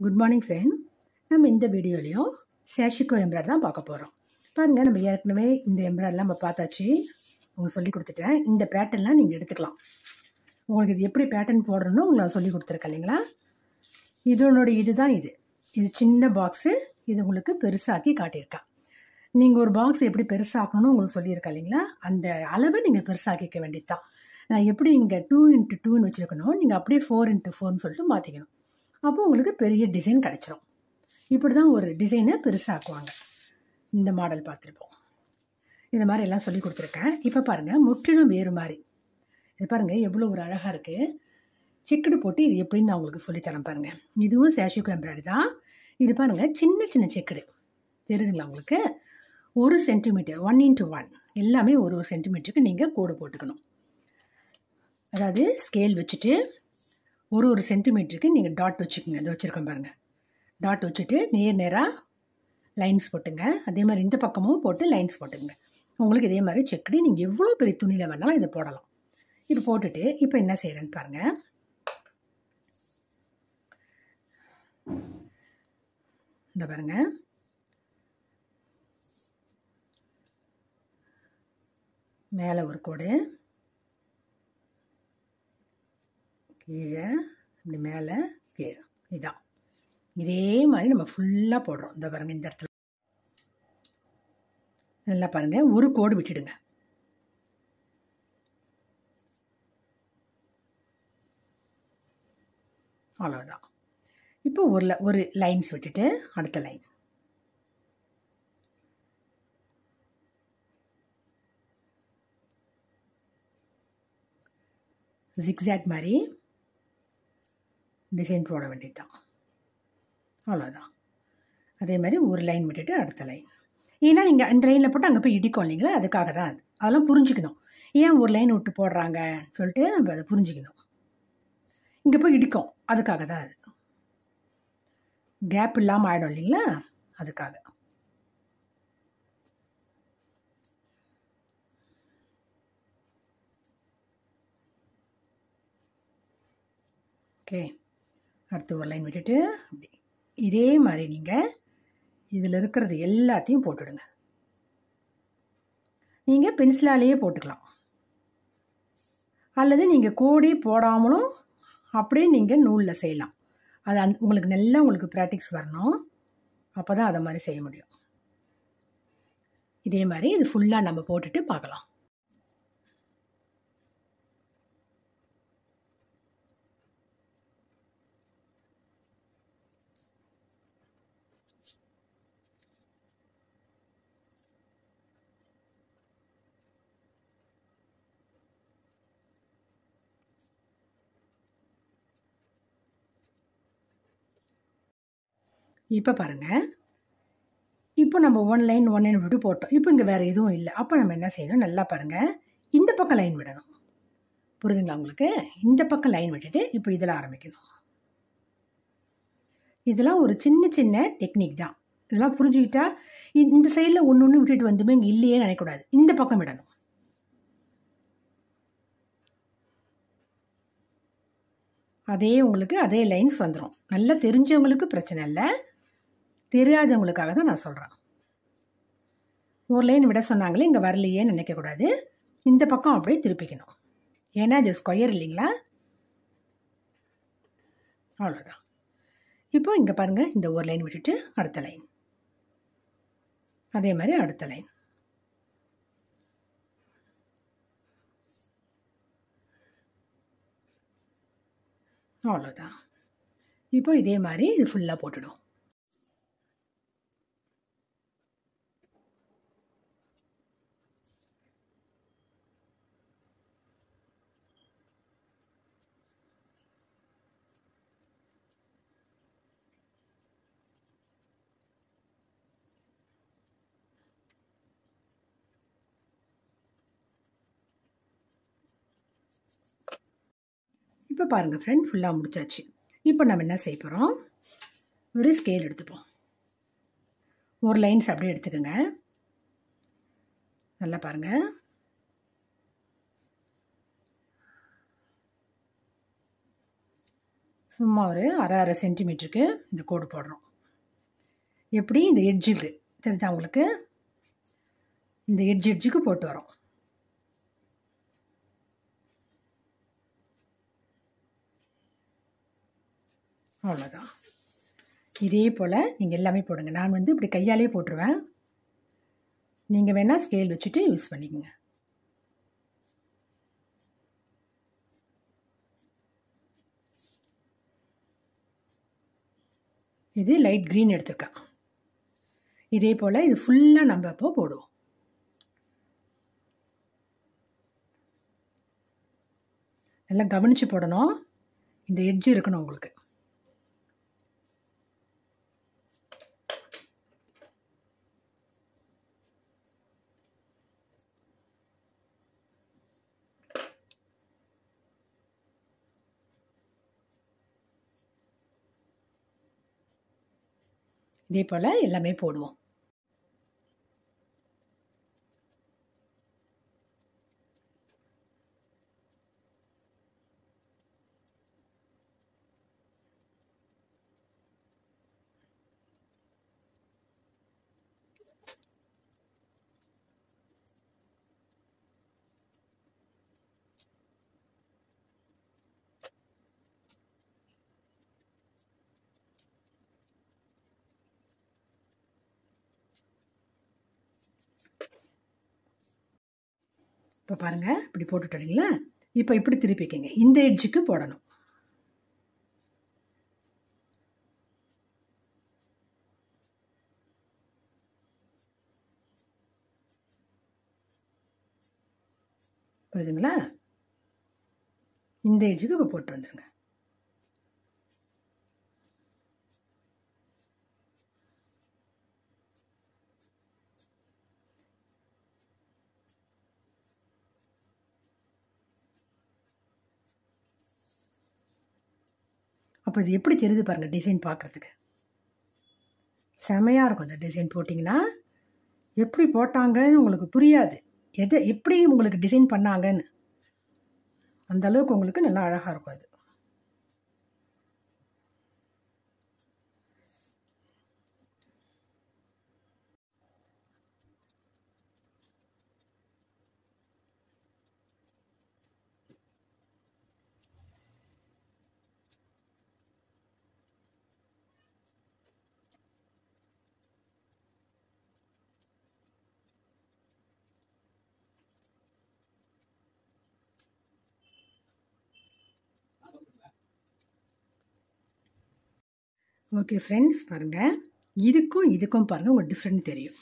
Good morning friend நம்ம இந்த வீடியோலையும் சேஷிக்கோ எம்ப்ராய்டர் தான் பார்க்க போகிறோம் பாருங்கள் நம்ம ஏற்கனவே இந்த எம்ப்ராய்டரிலாம் நம்ம பார்த்தாச்சு. உங்களுக்கு சொல்லி கொடுத்துட்டேன். இந்த பேட்டர்ன்லாம் நீங்கள் எடுத்துக்கலாம். உங்களுக்கு இது எப்படி பேட்டர்ன் போடணும்னு உங்களுக்கு சொல்லி கொடுத்துருக்கேன் இல்லைங்களா? இதனோட இதுதான் இது. இது சின்ன பாக்ஸு இது உங்களுக்கு பெருசாக்கி காட்டியிருக்கேன் நீங்கள் ஒரு பாக்ஸ் எப்படி பெருசாக்கணும்னு உங்களுக்கு சொல்லியிருக்கேன் இல்லைங்களா? அந்த அளவை நீங்கள் பெருசாக்கிக்க வேண்டியது தான் நான் எப்படி இங்கே டூ இன்ட்டு டூன்னு வச்சுருக்கணும் நீங்கள் அப்படியே ஃபோர் இன்ட்டு ஃபோர்னு சொல்லிட்டு மாற்றிக்கணும் அப்போ உங்களுக்கு பெரிய டிசைன் கிடச்சிரும். இப்படி தான் ஒரு டிசைனை பெருசாக்குவாங்க. இந்த மாடல் பார்த்துருப்போம். இந்த மாதிரி எல்லாம் சொல்லி கொடுத்துருக்கேன். இப்போ பாருங்கள் முற்றிலும் வேறு மாதிரி. இது பாருங்கள் எவ்வளோ ஒரு அழகாக இருக்குது செக்குடு போட்டு இது எப்படின்னு நான் உங்களுக்கு சொல்லித்தரேன் பாருங்கள் இதுவும் சேஷிக்கு எம்ப்ராய்டரி தான். இது பாருங்கள் சின்ன சின்ன செக்குடு தெரியுதுங்களா உங்களுக்கு? ஒரு சென்டிமீட்டர் ஒன் இன்ட்டு ஒன் எல்லாமே ஒரு ஒரு சென்டிமீட்டருக்கு நீங்கள் கோடு போட்டுக்கணும். அதாவது ஸ்கேல் வச்சுட்டு ஒரு ஒரு சென்டிமீட்டருக்கு நீங்கள் டாட் வச்சுக்கோங்க. இதை வச்சுருக்கோம் பாருங்கள் டாட் வச்சுட்டு நேர் நேராக லைன்ஸ் போட்டுங்க. அதே மாதிரி இந்த பக்கமும் போட்டு லைன்ஸ் போட்டுங்க உங்களுக்கு இதே மாதிரி செக்கடி நீங்கள் எவ்வளோ பெரிய துணியில் வேணாலும் இதை போடலாம். இது போட்டுட்டு இப்போ என்ன செய்கிறேன்னு பாருங்கள் இந்த பாருங்க. மேலே ஒரு கோடு. கீழே இப்படி மேலே கீழே. இதான் இதே மாதிரி நம்ம ஃபுல்லாக போடுறோம். இந்த பாருங்கள் இந்த இடத்துல. நல்லா பாருங்கள் ஒரு கோடு விட்டுடுங்க. அவ்வளோதான் இப்போ ஒரு ஒரு லைன்ஸ் விட்டுட்டு அடுத்த லைன் ஜிக்ஸாக் மாதிரி. டிசைன் போட வேண்டியது தான் அவ்வளோதான் அதே மாதிரி ஒரு லைன் விட்டுட்டு அடுத்த லைன். ஏன்னா நீங்கள் இந்த லைனில் போட்டு அங்கே போய் இடிக்கும் இல்லைங்களா? அதுக்காக தான் அது. அதெல்லாம் புரிஞ்சுக்கணும். ஏன் ஒரு லைன் விட்டு போடுறாங்க சொல்லிட்டு நம்ம அதை புரிஞ்சுக்கணும். இங்கே போய் இடிக்கும். அதுக்காக தான் அது. கேப் இல்லாமல் ஆகிடும் இல்லைங்களா? அதுக்காக. ஓகே. அடுத்து ஒரு லைன் விட்டுட்டு அப்படி இதே மாதிரி நீங்கள் இதில் இருக்கிறது எல்லாத்தையும் போட்டுடுங்க. நீங்கள் பென்சிலாலேயே போட்டுக்கலாம். அல்லது நீங்கள் கோடி போடாமலும் அப்படியே நீங்கள் நூலில் செய்யலாம். அது அந் உங்களுக்கு நல்லா உங்களுக்கு ப்ராக்டிக்ஸ் வரணும். அப்போ தான் அதை மாதிரி செய்ய முடியும். இதே மாதிரி இது ஃபுல்லாக நம்ம போட்டுட்டு பார்க்கலாம். இப்போ பாருங்கள் இப்போ நம்ம ஒன் லைன் ஒன் லைன் விட்டு போட்டோம். இப்போ இங்கே வேறு எதுவும் இல்லை. அப்போ நம்ம என்ன செய்யணும்? நல்லா பாருங்கள் இந்த பக்கம் லைன் விடணும். புரியுதுங்களா உங்களுக்கு? இந்த பக்கம் லைன் விட்டுட்டு இப்போ இதில் ஆரம்பிக்கணும். இதெல்லாம் ஒரு சின்ன சின்ன டெக்னிக் தான். இதெல்லாம் புரிஞ்சுக்கிட்டா இந்த சைடில் ஒன்று ஒன்று விட்டுட்டு வந்துமே இங்கே இல்லையே நினைக்கக்கூடாது. இந்த பக்கம் விடணும். அதே உங்களுக்கு அதே லைன்ஸ் வந்துடும் நல்லா தெரிஞ்சவங்களுக்கு பிரச்சனை இல்லை. தெரியாதவங்களுக்காக தான் நான் சொல்கிறேன் ஒரு லைன் விட சொன்னாங்களே இங்கே வரலையேன்னு நினைக்கக்கூடாது. இந்த பக்கம் அப்படியே திருப்பிக்கணும். ஏன்னா இது ஸ்கொயர் இல்லைங்களா? அவ்வளோதான் இப்போ இங்கே பாருங்கள் இந்த ஒரு லைன் விட்டுட்டு அடுத்த லைன் அதே மாதிரி அடுத்த லைன் அவ்வளோதான் இப்போ இதே மாதிரி இது ஃபுல்லாக போட்டுடும். இப்போ பாருங்கள் ஃப்ரெண்ட் ஃபுல்லாக முடிச்சாச்சு. இப்போ நம்ம என்ன செய்ய போகிறோம் ஒரு ஸ்கேல் எடுத்துப்போம். ஒரு லைன்ஸ் அப்படியே எடுத்துக்கோங்க. நல்லா பாருங்கள் சும்மா ஒரு அரை அரை சென்டிமீட்டருக்கு இந்த கோடு போடுறோம். எப்படி? இந்த எட்ஜுக்கு தெரிஞ்சா உங்களுக்கு? இந்த எட்ஜ் எட்ஜுக்கு போட்டு வரோம். அவ்வளோதான் இதே போல் நீங்கள் எல்லாமே போடுங்க. நான் வந்து இப்படி கையாலே போட்டுருவேன். நீங்கள் வேணால் ஸ்கேல் வச்சுட்டு யூஸ் பண்ணிக்கோங்க. இது லைட் க்ரீன் எடுத்துருக்கேன். இதே போல் இது ஃபுல்லாக நம்ம இப்போ போடுவோம். நல்லா கவனித்து போடணும். இந்த எட்ஜ் இருக்கணும் உங்களுக்கு. இதே போல் எல்லாமே போடுவோம். இப்போ பாருங்கள் இப்படி போட்டுட்டு இல்லைங்களா இப்போ இப்படி திருப்பிக்கங்க. இந்த எட்ஜுக்கு போடணும். புரியுதுங்களா? இந்த எட்ஜுக்கு இப்போ போட்டு வந்துடுங்க அப்போ இது எப்படி தெரியுது பாருங்கள் டிசைன் பார்க்குறதுக்கு. செமையாக இருக்கும் இந்த டிசைன் போட்டிங்கன்னா. எப்படி போட்டாங்கன்னு உங்களுக்கு புரியாது. எதை எப்படி உங்களுக்கு டிசைன் பண்ணாங்கன்னு. அந்த அளவுக்கு உங்களுக்கு நல்லா அழகாக இருக்கும் அது. ஓகே ஃப்ரெண்ட்ஸ் பாருங்கள் இதுக்கும் இதுக்கும் பாருங்கள் உங்களுக்கு டிஃப்ரெண்ட் தெரியும்.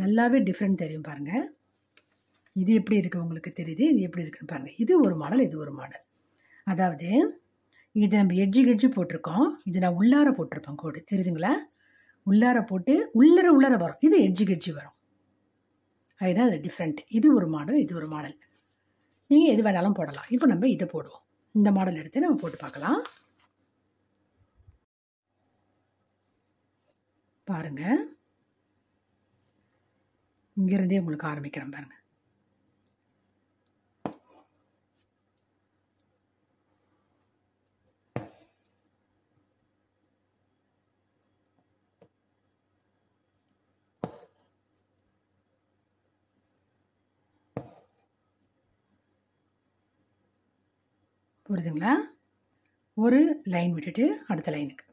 நல்லாவே டிஃப்ரெண்ட் தெரியும் பாருங்கள் இது எப்படி இருக்குது உங்களுக்கு தெரியுது? இது எப்படி இருக்குன்னு பாருங்கள் இது ஒரு மாடல் இது ஒரு மாடல் அதாவது இது நம்ம எட்ஜு கெட்ஜி போட்டிருக்கோம். இது நான் உள்ளார போட்டிருப்பேன் கோடு. தெரியுதுங்களா? உள்ளார போட்டு உள்ளர உள்ளர வரும். இது எட்ஜு கெட்ஜி வரும். அதுதான் அது டிஃப்ரெண்ட் இது ஒரு மாடல் இது ஒரு மாடல் நீங்கள் எது வேணாலும் போடலாம். இப்போ நம்ம இதை போடுவோம். இந்த மாடல் எடுத்து நம்ம போட்டு பார்க்கலாம். பாருங்க. இங்கிருந்தே உங்களுக்கு ஆரம்பிக்கிறேன் பாருங்க. புரியுதுங்களா ஒரு லைன் விட்டுட்டு அடுத்த லைனுக்கு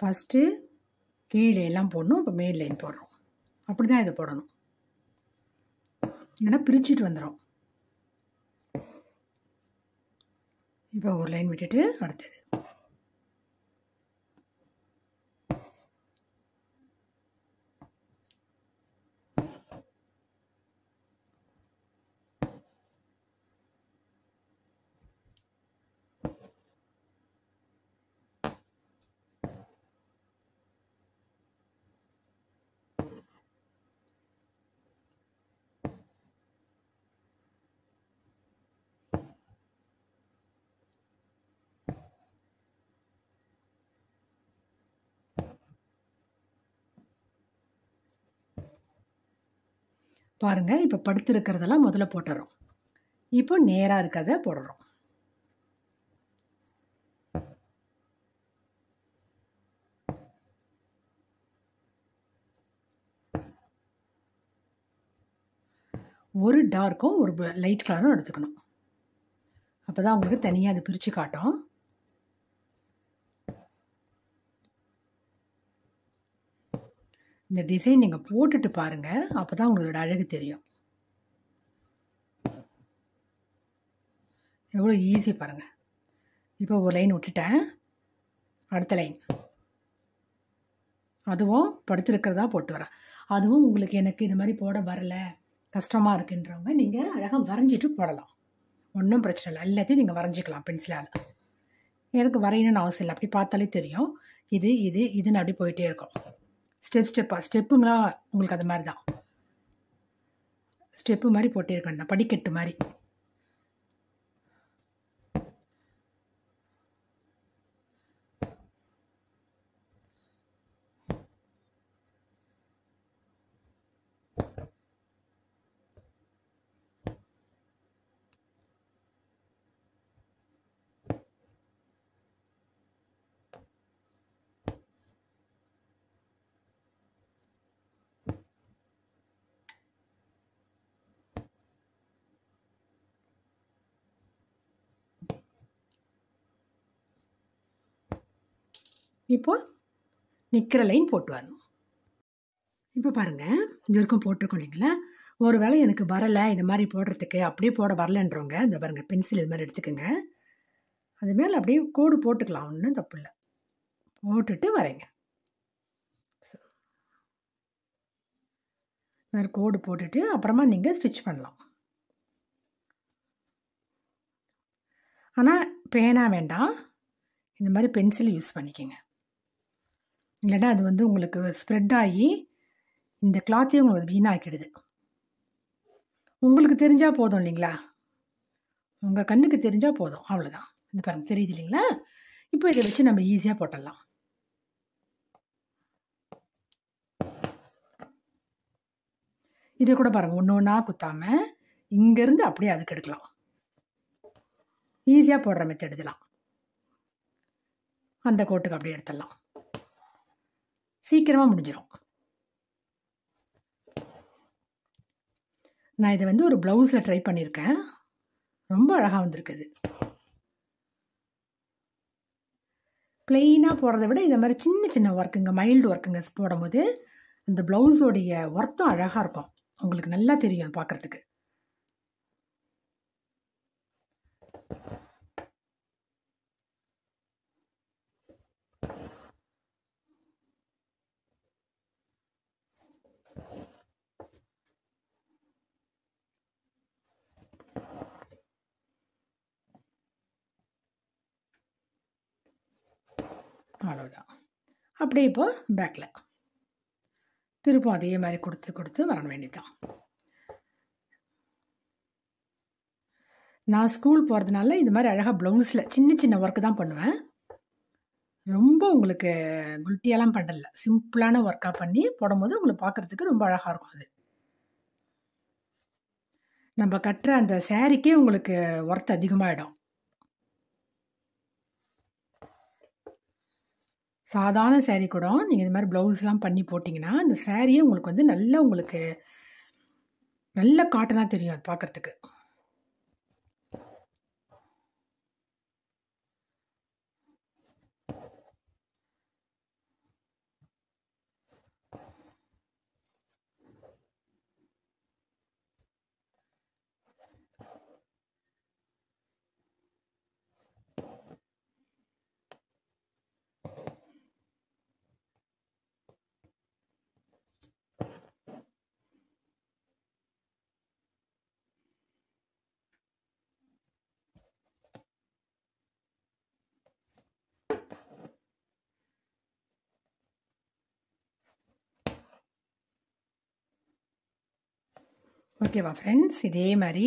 ஃபஸ்ட்டு கீழே எல்லாம் போடணும் இப்போ மேல் லைன் போடுறோம். அப்படி தான் இதை போடணும். இல்லைன்னா பிரிச்சுட்டு வந்துடும் இப்போ ஒரு லைன் விட்டுட்டு அடுத்தது. பாருங்கள் இப்போ படுத்துருக்கிறதெல்லாம் முதல்ல போட்டுறோம். இப்போ நேராக இருக்கிறத போடுறோம். ஒரு டார்க்கும் ஒரு லைட் கலரும் எடுத்துக்கணும். அப்போ தான் உங்களுக்கு தனியாக அது பிரித்து காட்டும். இந்த டிசைன் நீங்கள் போட்டுட்டு பாருங்கள் அப்போ தான் உங்களோட அழகு தெரியும். எவ்வளோ ஈஸி பாருங்கள் இப்போ ஒரு லைன் விட்டுட்டேன். அடுத்த லைன் அதுவும் படுத்திருக்கிறதா போட்டு வரேன். அதுவும் உங்களுக்கு எனக்கு இது மாதிரி போட வரலை கஷ்டமாக இருக்குன்றவங்க நீங்கள் அழகாக வரைஞ்சிட்டு போடலாம். ஒன்றும் பிரச்சனை இல்லை. எல்லாத்தையும் நீங்கள் வரைஞ்சிக்கலாம் பென்சிலால் எனக்கு வரையணும்னு அவசியம் இல்லை. அப்படி பார்த்தாலே தெரியும். இது இது இதுன்னு அப்படி போயிட்டே இருக்கும். ஸ்டெப் ஸ்டெப்பாக ஸ்டெப்புங்களா உங்களுக்கு அது மாதிரி தான் ஸ்டெப்பு மாதிரி போட்டே இருக்க வேண்டாம் படிக்கட்டு மாதிரி. இப்போ நிற்கிற லைன் போட்டு வரணும். இப்போ பாருங்கள் இது வரைக்கும் போட்டிருக்கோம் இல்லைங்களா? ஒரு வேளை எனக்கு வரலை இந்த மாதிரி போடுறதுக்கு அப்படியே போட வரலன்றவங்க இந்த பாருங்கள் பென்சில் இது மாதிரி எடுத்துக்கோங்க. அது மேலே அப்படியே கோடு போட்டுக்கலாம் ஒன்றும் தப்பு இல்லை. போட்டுட்டு வரைங்க. வேறு கோடு போட்டுட்டு அப்புறமா நீங்கள் ஸ்டிச் பண்ணலாம். ஆனால் பேனா வேண்டாம். இந்த மாதிரி பென்சில் யூஸ் பண்ணிக்கோங்க. இல்லைன்னா அது வந்து உங்களுக்கு ஸ்ப்ரெட் ஆகி இந்த கிளாத்தையும் உங்களுக்கு வீணாக்கிடுது. உங்களுக்கு தெரிஞ்சால் போதும் இல்லைங்களா? உங்கள் கண்ணுக்கு தெரிஞ்சால் போதும். அவ்வளோதான் இந்த பாருங்க தெரியுது இல்லைங்களா? இப்போ இதை வச்சு நம்ம ஈஸியாக போட்டுடலாம். இதை கூட பாருங்கள் ஒன்று ஒன்றா குத்தாமல் இங்கேருந்து அப்படியே அதுக்கு எடுக்கலாம். ஈஸியாக போடுற மெத்தட் எடுத்துலாம் அந்த கோட்டுக்கு அப்படியே எடுத்துடலாம். சீக்கிரமாக முடிஞ்சிடும் நான் இதை வந்து ஒரு ப்ளவுஸில் ட்ரை பண்ணியிருக்கேன் ரொம்ப அழகாக வந்திருக்குது. பிளெயினாக போடுறத விட இதை மாதிரி சின்ன சின்ன ஒர்க்குங்க மைல்டு ஒர்க்குங்க போடும்போது அந்த ப்ளவுஸோடைய ஒர்த்தும் அழகாக இருக்கும். உங்களுக்கு நல்லா தெரியும் பார்க்குறதுக்கு. அவ்வளோதான் அப்படியே இப்போ பேக்கில் திருப்பும் அதே மாதிரி கொடுத்து கொடுத்து வர வேண்டியதான் நான் ஸ்கூல் போகிறதுனால இது மாதிரி அழகாக ப்ளவுஸில் சின்ன சின்ன ஒர்க்கு தான் பண்ணுவேன். ரொம்ப உங்களுக்கு குல்ட்டியெல்லாம் பண்ணல. சிம்பிளான ஒர்க்காக பண்ணி போடும்போது உங்களுக்கு பார்க்குறதுக்கு ரொம்ப அழகாக இருக்கும் அது. நம்ம கட்டுற அந்த சேரீக்கே உங்களுக்கு ஒர்த் அதிகமாகிடும் சாதாரண சேரீ கூட நீங்கள் இது மாதிரி ப்ளவுஸ்லாம் பண்ணி போட்டிங்கன்னா அந்த சேரீயே உங்களுக்கு வந்து நல்லா உங்களுக்கு நல்ல காட்டனாக தெரியும் அது பார்க்குறதுக்கு. ஓகேவா ஃப்ரெண்ட்ஸ் இதே மாதிரி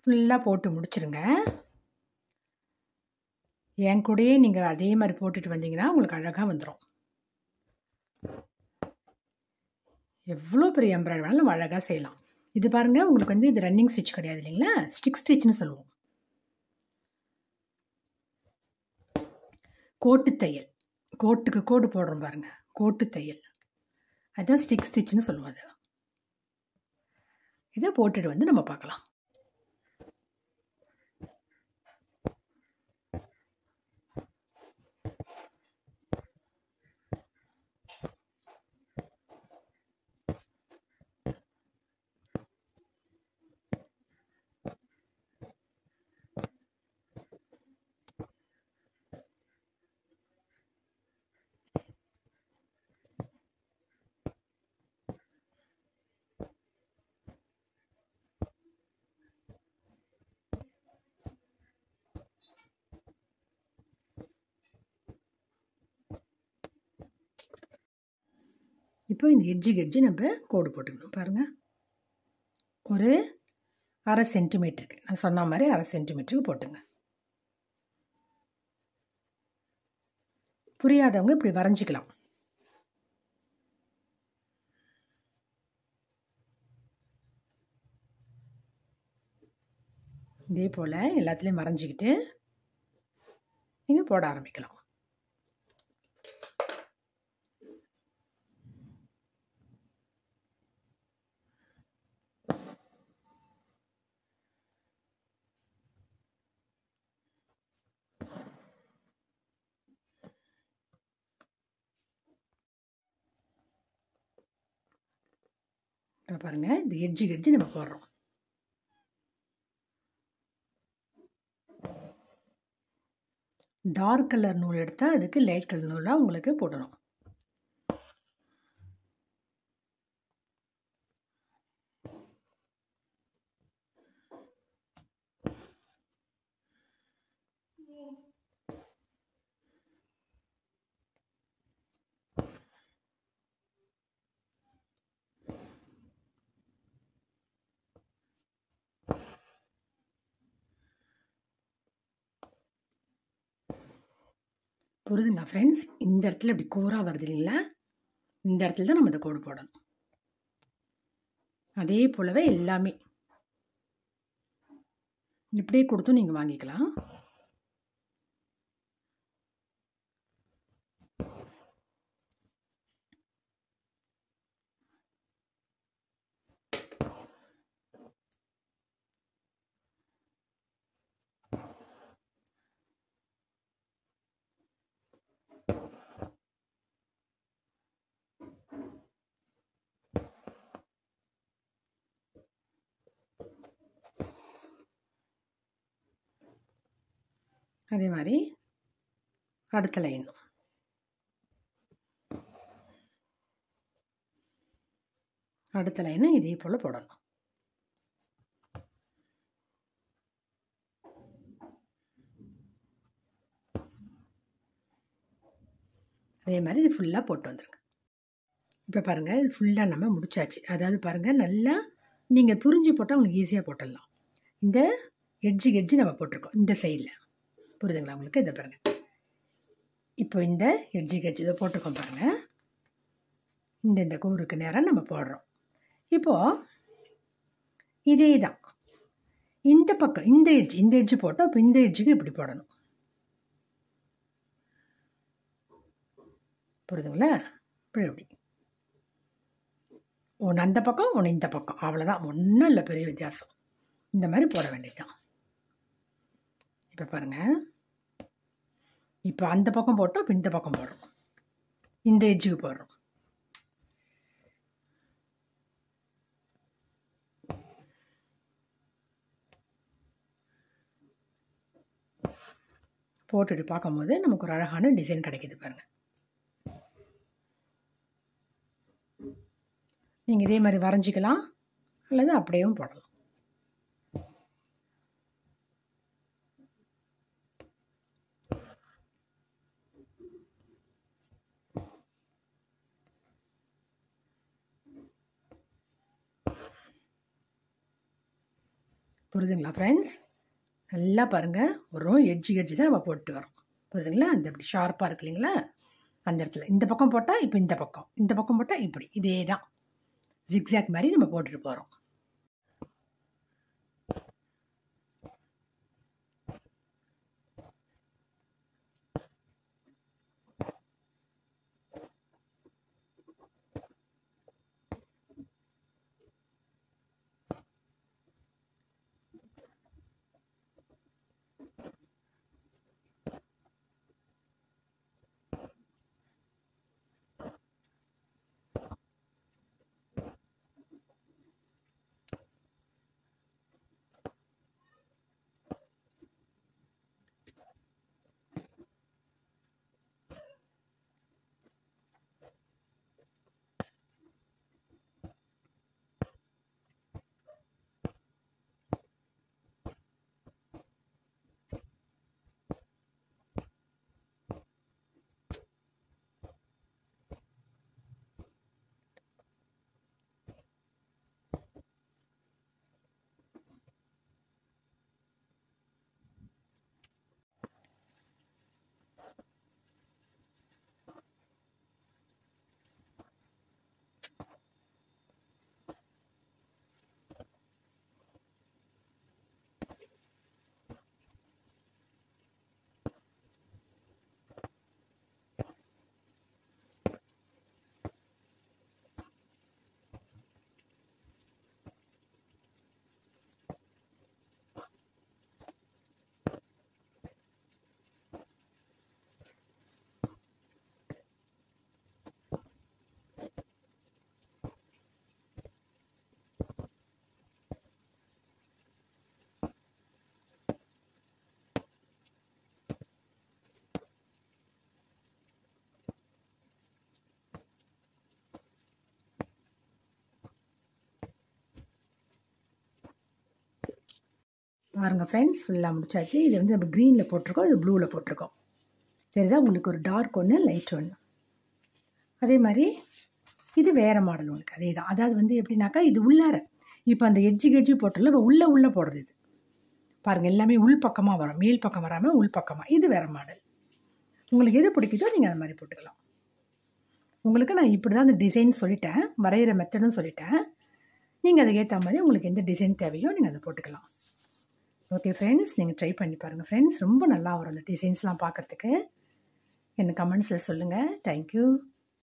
ஃபுல்லாக போட்டு முடிச்சுருங்க. என் கூடயே நீங்கள் அதே மாதிரி போட்டுட்டு வந்தீங்கன்னா உங்களுக்கு அழகாக வந்துடும் எவ்வளோ பெரிய எம்ப்ராய்டரி வேணாலும் நம்ம அழகாக செய்யலாம். இது பாருங்கள் உங்களுக்கு வந்து இது ரன்னிங் ஸ்டிச் கிடையாது இல்லைங்களா? ஸ்டிக் ஸ்டிச்னு சொல்லுவோம். கோட்டு தையல். கோட்டுக்கு கோடு போடுறோம் பாருங்கள் கோட்டு தையல். அதுதான் ஸ்டிக் ஸ்டிச்னு சொல்லுவோம் அது. இதை போட்டுட்டு வந்து நம்ம பார்க்கலாம். இப்போ இந்த எட்ஜுக்கு எட்ஜு நம்ம கோடு போட்டுக்கணும். பாருங்கள் ஒரு அரை சென்டிமீட்டருக்கு நான் சொன்ன மாதிரி அரை சென்டிமீட்டருக்கு போட்டுங்க. புரியாதவங்க இப்படி வரைஞ்சிக்கலாம். இதே போல் எல்லாத்துலேயும் வரைஞ்சிக்கிட்டு நீங்கள் போட ஆரம்பிக்கலாம் இப்போ பாருங்கள் இந்த எட்ஜு கெட்ஜு நம்ம போடுறோம். டார்க் கலர் நூல் எடுத்தால் அதுக்கு லைட் கலர் நூலாக உங்களுக்கு போடணும். புரியுதுங்களா ஃப்ரெண்ட்ஸ் இந்த இடத்துல இப்படி கூராக வருது இல்லைங்களா? இந்த இடத்துல தான் நம்ம இந்த கோடு போடணும். அதே போலவே எல்லாமே. இப்படியே கொடுத்தும் நீங்கள் வாங்கிக்கலாம். அதே மாதிரி அடுத்த லைன் அடுத்த லைனை இதே போல் போடணும். அதே மாதிரி இது ஃபுல்லாக போட்டு வந்துருங்க. இப்போ பாருங்கள் இது ஃபுல்லாக நம்ம முடிச்சாச்சு. அதாவது பாருங்கள் நல்லா நீங்கள் புரிஞ்சு போட்டால் உங்களுக்கு ஈஸியாக போட்டுடலாம். இந்த எட்ஜு எட்ஜு நம்ம போட்டிருக்கோம் இந்த சைடில் புரியுதுங்களா உங்களுக்கு? இதை பாருங்கள் இப்போ இந்த எட்ஜி எட்ஜு இதை போட்டுக்கோம் பாருங்கள் இந்த இந்த கூருக்கு நேரம் நம்ம போடுறோம். இப்போது இதே தான் இந்த பக்கம் இந்த எட்ஜ் இந்த எட்ஜு போட்டோம் இப்போ இந்த எட்ஜுக்கு இப்படி போடணும். புரியுதுங்களா? இப்படி இப்படி. ஒன்று அந்த பக்கம் ஒன்று இந்த பக்கம். அவ்வளோதான் ஒன்றும் இல்லை பெரிய வித்தியாசம். இந்த மாதிரி போட வேண்டியதுதான். இப்போ பாருங்கள் இப்போ அந்த பக்கம் போட்டோம் இப்போ இந்த பக்கம் போடுறோம். இந்த எட்ஜுக்கு போடுறோம். போட்டுட்டு பார்க்கும்போது நமக்கு ஒரு அழகான டிசைன் கிடைக்கிது பாருங்கள் நீங்கள் இதே மாதிரி வரைஞ்சிக்கலாம் அல்லது அப்படியும் போடலாம். புரியுதுங்களா ஃப்ரெண்ட்ஸ் நல்லா பாருங்கள் ஒரு எட்ஜி எட்ஜி தான் நம்ம போட்டு வரோம். புரியுதுங்களா? அந்த இப்படி ஷார்ப்பாக இருக்கு இல்லைங்களா? அந்த இடத்துல. இந்த பக்கம் போட்டால் இப்போ இந்த பக்கம். இந்த பக்கம் போட்டால் இப்படி. இதே தான் ஜிக்ஸாக் மாதிரி நம்ம போட்டுட்டு போகிறோம் பாருங்க ஃப்ரெண்ட்ஸ் ஃபுல்லாக முடிச்சாச்சு. இது வந்து நம்ம க்ரீனில் போட்டிருக்கோம் இது ப்ளூவில் போட்டிருக்கோம். தெரியுதா? உங்களுக்கு ஒரு டார்க் ஒன்று லைட் ஒன்று அதே மாதிரி இது வேறு மாடல் உங்களுக்கு. அதே தான். அதாவது வந்து எப்படின்னாக்கா இது உள்ளார. இப்போ அந்த எட்ஜி கெட்ஜி போட்டல இப்போ உள்ளே உள்ளே போடுறது இது. பாருங்கள் எல்லாமே உள் பக்கமாக வரும். மேல் பக்கம் வராமல் உள் பக்கமாக இது வேறு மாடல் உங்களுக்கு எது பிடிக்குதோ நீங்கள் அந்த மாதிரி போட்டுக்கலாம். உங்களுக்கு நான் இப்படி தான் அந்த டிசைன் சொல்லிட்டேன். வரைகிற மெத்தடும் சொல்லிட்டேன். நீங்கள் அதுக்கேற்ற மாதிரி உங்களுக்கு எந்த டிசைன் தேவையோ நீங்கள் அதை போட்டுக்கலாம். ஓகே ஃப்ரெண்ட்ஸ் நீங்கள் ட்ரை பண்ணி பாருங்கள் ஃப்ரெண்ட்ஸ் ரொம்ப நல்லா வரும் அந்த டிசைன்ஸ்லாம் பார்க்குறதுக்கு. என்ன கமெண்ட்ஸில் சொல்லுங்கள் தேங்க்யூ